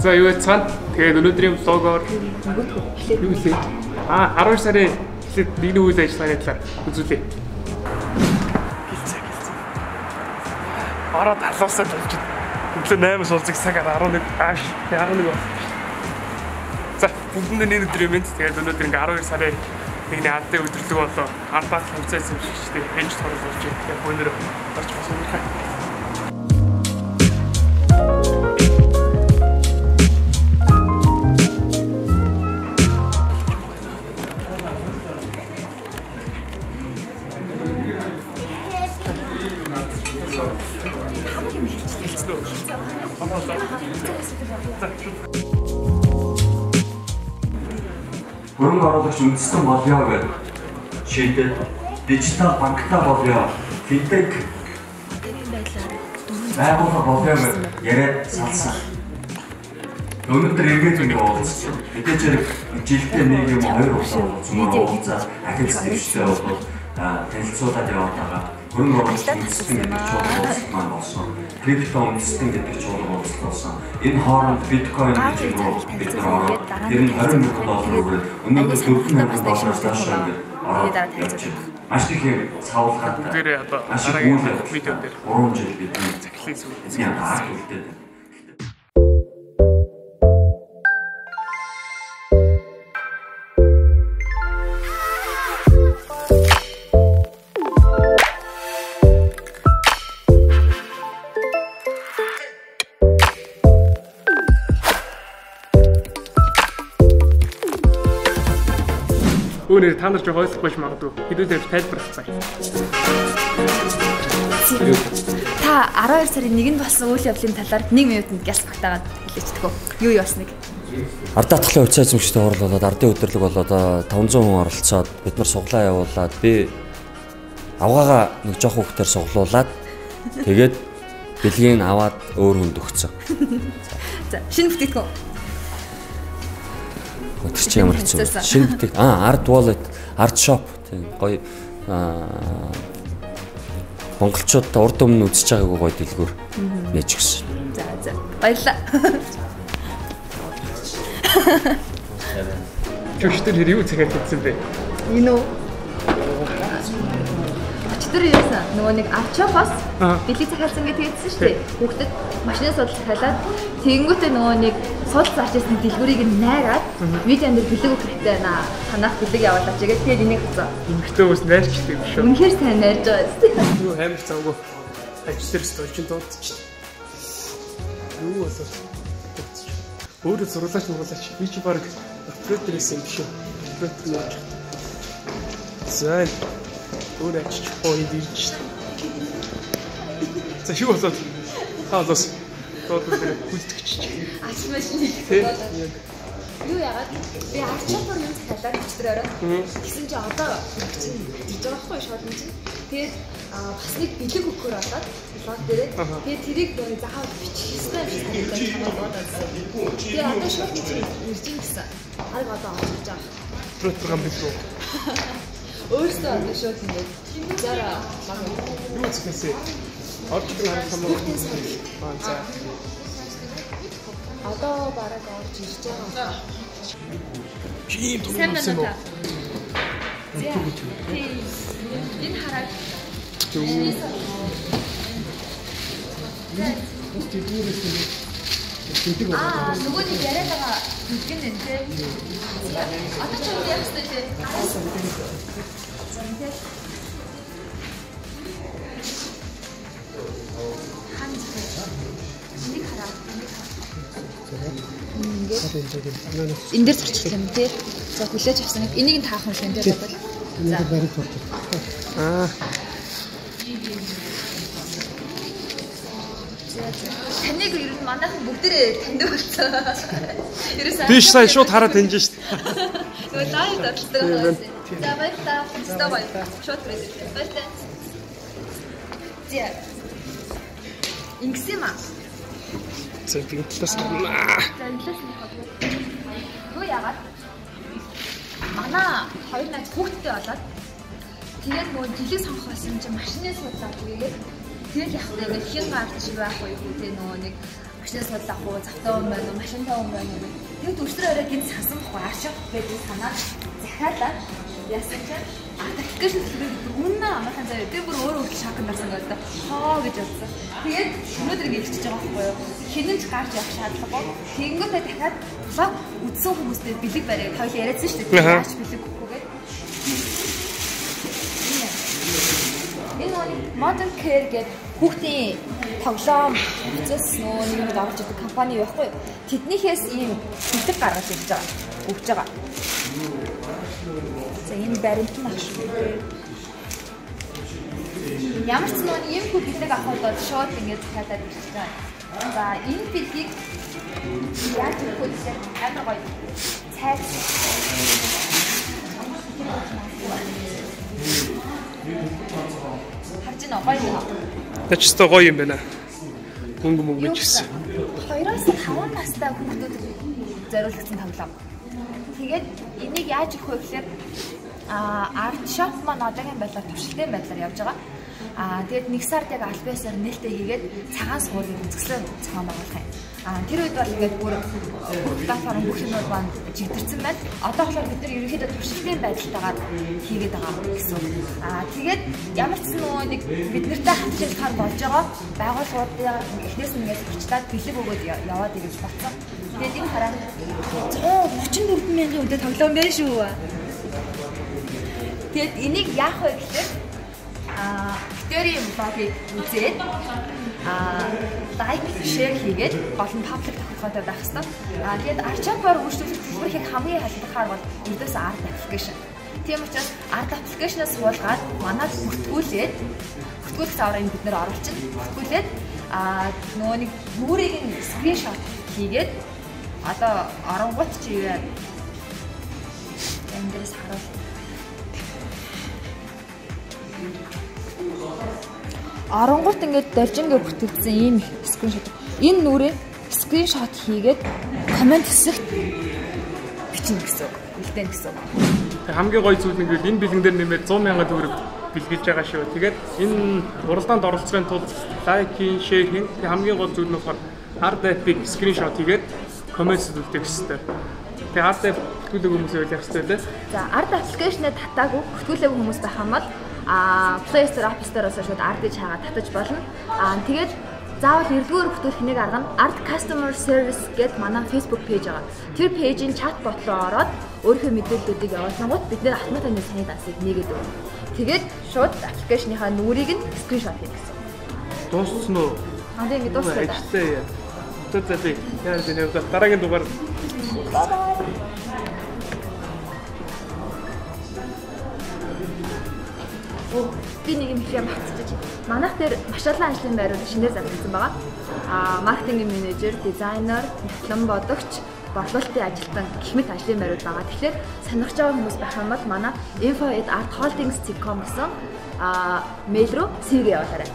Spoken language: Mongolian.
За юу цаана тэгээд өнөөдрийн влогоор юу лээ? Аа 12 сарын эхлээд нэгний үйл ажиллагааны талаар үзүүлээ. Араа талуусаа болж өглөө 8-аас уулзах цагаар 11 ааш 11 байна. За бүгдэнд нэг өдөр юм. Тэгээд өнөөдөр ингээ 12 сарын нэгний алдын өдөрлөг болоо шиг шүү дээ. Энд торлож байна. Тэгээд өнөр орч бас өнөр Хөрөнгө оруулагч үндэстэн болё гэж шийдээд дижитал банктай болё, финтек. Байгууллага болё гэж яриад салсан. Өнөөдөр эргээд ингэ уулзсан. Мэдээж хэрэг жилдээ нэг юм хоёр удаа уулзмаар уулзаад ахил сэтгэвчтэй бол танилцуулаад яваад байгаа. Хөрөнгө оруулагч үндэстэн гэдэг чухал уулзалт маань болсон. Крипто үндэстэн гэдэг чухал уулзалт болсон. Энэ хооронд биткойн гэж юм уу бид ороод ер нь 20 мянган доллараар өнөөдөр 4 мянган доллараас доош ингээд ороод байна. Маш их юм савлахад бүгдээрээ одоо дараагийн видео дээр 3 жил бид захирлын сүлд Өөрөөр та нар ч ойлгохгүй ч магадгүй. Хэдүүлээ тайлбарлах цаг. Та 12 сарын 1-нд болсон үйл явдлын талаар 1 минутанд гялс багтаагаад хэлээчдэг. Юу яасныг? Ард татхлын хувьцаа эзэмшигчтэй хурал болоод ардын өдөрлөг болоод 500 хүн оролцоод бид нар суглаа явуулаад би авгаага нэг жоох хүүхдээр суглуулад тэгээд бэлгийг аваад өөр хүнд өгцөн. За шинэ бүтээгдэхүүн Тэр чи ямар хэцүү. Шинэ бүтээгт аа арт wallet, арт shop тийм гоё аа монголчуудад урд өмнө үзэж байгаагүй гоё дэлгүүр нээж гисэн. За за баярлаа. Чөштөр хэр юу цагаар хийсэн бэ? Энэ үү? Өчтөр яасан нөгөө нэг авчаапас бэлэг захиалсан гэж хэлсэн шүү дээ. Хүүхдэд машинаас судлах хайлаад тэгэнгүүтээ нөгөө нэг суудл зарж ирсэн дэлгүүрийг нь найраад видеонд дээр бэлэг өгөхтэй байна. Танах бэлэг явуулаач гэдэг тэгээд энийг хацаа. Эмхтэй ус найрчдаг юм шүү. Үнэхээр сайн найрж байгаа юм. Юу амар цангүй. Ажлэрс толчин дуудчих. Юу болов? Өөрөө зурлаач муулаач. Би чи баг оператор гэсэн юм шүү. Оператор яаж. Зай. Өөрөө ачиж хойд ирж. За юу болоод? Хаалаас. Тоод үгүй хүлдэгч. Аш машин Тэ. Юу яагаад би арчаапар юм захиалаад өчтөр орой. Гэсэн чи одоо чинь диж байгаа хгүй шууд юм чинь. Тэгээд бас нэг бэлэг өгөхөр болоод блог дээрээ тэгээд тэрийг заахаа бичих ёстой юм шиг санагдаж байгаа бодоод. Тэгээд одоо шууд чинь ирж ин гэсэн. Хараг одоо авч байгаа. Оператор гам үү? Өөртөө одоо шууд ингэ зара баг Юу зэхээсээ? Орч ирэх харах юм уу? Аа за. одоо бараг орж ирж байгаа. Чим том Сайн юмсан уу? байна та. Энэ хараад Аа, нөгөө нэг яриад байгаа гин энэ те. Одоо ч үгүй яах вэ те. Энд дээр зурчих юм тий. За хүлээж авсан. Энийг нь таах юм шиг энэ бодвол. За. Аа. Таныг ер нь манайхан бүгдээрээ таньдаг болсон. Ерөөсөө Биш сая шууд хараад таньж шít. Нөгөө лайв дадалдаг байсан. За баярлалаа. Хэвээ баярлалаа. Шууд баярлалаа. Баярлалаа. Зя. Ингэсэн юм аа. За би талаас нь За инглиш нь хавдаг. Юу яагаад? Манай хоёр найз хүүхдтэй болоод тэгээд нөгөө жилиг сонгох байсан чинь машины судлаад тэгээд тэгээд яг хөө ингээд хин гарч байх уу юу те нөгөө нэг машин судлах уу, завтай хүн байна уу, машинтай хүн байна уу. Тэгээд өчтөр орой гинт сасан бохгүй арших гэдэг санаа захиалаа. Яасан чинь аппликейшн хэлбэр үнэн амархан заяа. Тэр бүр өөр өөр шокнд орсон гэдэг. Хоо гэж бодсон. Тэгээд өнөөдөр гэлчихэж байгаа байхгүй юу? Хинэнч гарч явах шаардлагагүй. Тэнгүүтээ дахиад блог үдсэн хүмүүстэй бэлэг бариад хоёул яриадсан шүү дээ. Яаж бэлэг Modern Care гэдэг хүүхдийн тоглоом процесс нөө нэг авч идэг компани байхгүй юу? Тэднийхээс ийм бэлэг гаргаж ирж байгаа. Өгч байгаа. За энэ баримт нь ах шүү. Ямар ч нэг юм хүү авах бол шууд ингэж захиалаад ирж байгаа. За энэ бэлгийг яаж вэ? Амар гоё. Цайз. Харж байна гоё юм. Тэч ч гоё юм байна. Хөнгө мөнгө гэсэн. 2-оос 5 настай хүүхдүүд зориулагдсан тоглоом. Тэгээд энийг яаж өгөх вэ гэхээр а арт шоп маань одоогийн байдлаар туршилтын байдлаар явж байгаа. Аа тэгээд нэг сард яг альбасаар нээлттэй хийгээд цагаан суурийг үзэсгэлэн цаан байгуулах юм. Аа тэр үед бол ингээд бүр платформ бүх юмуд маань жигдэрсэн байна. Одоо болохоор бид нар ерөнхийдөө туршилтын байдалтайгаар хийгээд байгаа гэсэн. Аа тэгээд ямар ч нөгөө нэг бид нартай хамтлагаар болж байгаа байгууллагуудын эхнээс нь ингээд турчлаад бэлэг өгөөд яваад ирж батсан. Тэгээд энэ хараа 134 мянган өдөө тоглоом байна шүү. Тэгээд энийг яах вэ гэхээр а Victory блогийг үзээд а лайк, шеэр хийгээд гол нь паблик тохиолготой байх хэрэгтэй. А тэгээд Archapar үйлчлүүлэх төлбөрийг хамгийн халдахаар бол ердөөс Art application. Тийм учраас Art application-аас суулгаад манайд бүртгүүлээд бүртгүүлэх цааврыг бид нэр оруулчихна. Бүртгүүлээд а нөгөө нэг нүрийг нь скриншот хийгээд одоо оронгууд чи юу яа эндээс харуул Оронгууд ингээд доржингээ бүтгэгдсэн ийм скриншот. Энэ нүрээ скриншот хийгээд комент хэсэгт бичнэ гэсэн үг. Бэлдэн гэсэн үг. Тэг хамгийн гоё зүйл нь ингээд энэ бэлгэн дээр нэмээд 100 сая төгрөг бэлгэлж байгаа шүү. Тэгээд энэ уралдаанд оролцохын тулд лайк хийн, шеэр хийн. Тэг хамгийн гол зүйл нь болохоор hard epic скриншот хийгээд коммент зүйлдэг хэвээр. Тэгээ hard epic бүтгүүлэг хүмүүс яах хэвээр лээ. За арт аппликейшнээ татаагүй бүтгүүлээгүй хүмүүс байх юм бол а Play Store App Store-оос шууд арт гэж хаагаад татаж болно. А тэгээд заавал эрдгүүр бүтгэх хэнийг арга нь Art Customer Service гэдэг манай Facebook пэйж байгаа. Тэр пэйжийн чат бот руу ороод өөрийнхөө мэдээллүүдийг явуулсангууд бид нэр автомат таны саний дансыг нэгээд өгнө. Тэгээд шууд аппликейшныхаа нүрийг нь скриншот хийх гэсэн. Дууссан уу? Аа тийм ингэ дууссан. Яа. За би яаж нэг дараагийн дугаар Bye bye. Би нэг юм хэлээ батчихж. Манайх дээр маш олон ажлын байрууд шинээр зарагдсан байгаа. Аа маркетинг менежер, дизайнер, диплом бодогч, борлуулалтын ажилтан гэх мэт ажлын байрууд байгаа. Тэгэхээр сонирхож байгаа хүмүүс байх юм бол манай info@artholdings.com гэсэн аа мэйл рүү CV явуулаарай.